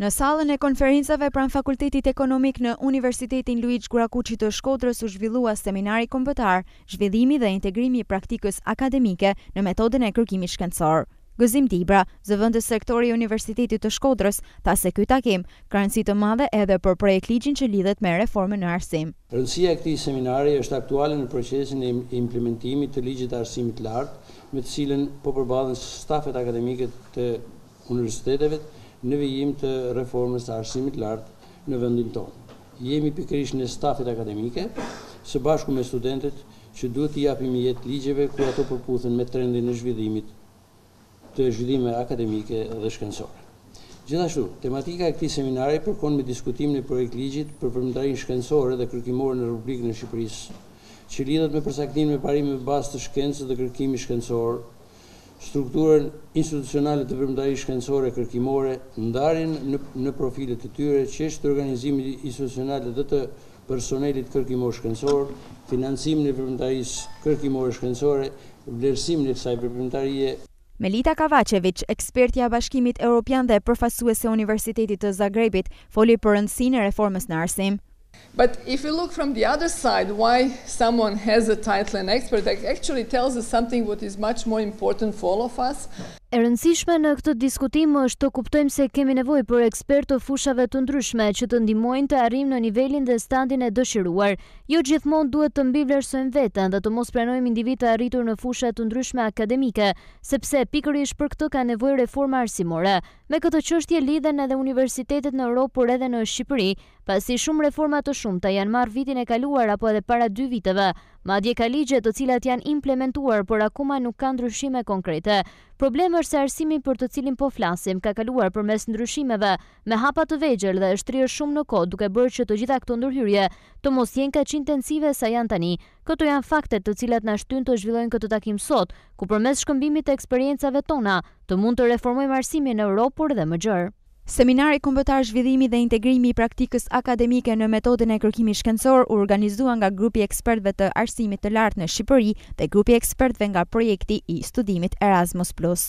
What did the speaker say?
Në sallën e konferencave pranë Fakultetit Ekonomik në Universitetin Luigj Gurakuqi të Shkodrës u zhvillua seminari kombëtar Zhvillimi dhe integrimi i praktikës akademike në metodën e kërkimit shkencor. Gëzim Dibra, zëvendës rektori i Universitetit të Shkodrës, tha se ky takim ka rëndësi të madhe edhe për projektligjin që lidhet me reformën në arsim. Rëndësia e këtij seminari është aktuale në procesin e implementimit të Ligjit të Arsimit të Lartë, me të cilën po përballen stafet akademike të universiteteve në vijim të reformës të arsimit të lartë në vendin tonë. Jemi pikërisht ne stafet akademike, së bashku me studentët, që duhet t'i japim jetë ligjeve kur ato përputhen me trendin e zhvillimit të zhvillimeve akademike dhe shkencore. Gjithashtu, tematika e këtij seminari përkon me diskutimin e projektligjit për veprimtarinë shkencore dhe kërkimore në Republikën e Shqipërisë, që lidhet me përcaktimin e parimeve bazë të shkencës dhe kërkimit shkencor, strukturën institucionale të veprimtarisë shkencore kërkimore, ndarjen në profilet e tyre, çështjet e organizimit institucional dhe të personelit kërkimor shkencor, financimin e veprimtarisë kërkimore shkencore, vlerësimin e kësaj veprimtarie, Melita Kovaçeviç, eksperte e Bashkimit Europian dhe përfaqësuese e Universitetit të Zagrebit, foli për rëndësinë e reformës në arsim. But if we look from the other side why someone has the title an expert that actually tells us something what is much more important for all of us. E rëndësishme në këtë diskutim është të kuptojmë se kemi nevojë për ekspertë të fushave të ndryshme që të ndihmojnë të arrijmë në nivelin dhe standin e dëshiruar. Jo gjithmonë duhet të mbivlerësojmë veten dhe të mos pranojmë individë të arritur në fusha të ndryshme akademike, sepse pikërisht për këtë ka nevojë reforma arsimore. Me këtë çështje lidhen edhe universitetet në Europë por edhe në Shqipëri, pasi shumë reforma të shumta janë marrë vitin e kaluar apo edhe para dy viteve, madje ka ligje të cilat janë implementuar por akoma nuk ka ndryshime konkrete. Problem është se arsimi për të cilin po flasim ka kaluar përmes ndryshimeve me hapa të vegjël dhe është shtrirë shumë në kohë duke bërë që të gjitha këto ndërhyrje të mos jenë kaq intensive sa janë tani. Këto janë faktet të cilat na shtyjnë të zhvillojnë këtë takim sot, ku përmes shkëmbimit të eksperiencave tona të mund të reformojmë arsimin në Europë por dhe më gjerë. Seminari Kombëtar Zhvillimi dhe Integrimi i Praktikës Akademike në Metodën e Kërkimit Shkencor u organizua nga Grupi i Ekspertëve të Arsimit të Lartë në Shqipëri dhe Grupi i Ekspertëve nga Projekti i Studimit Erasmus Plus.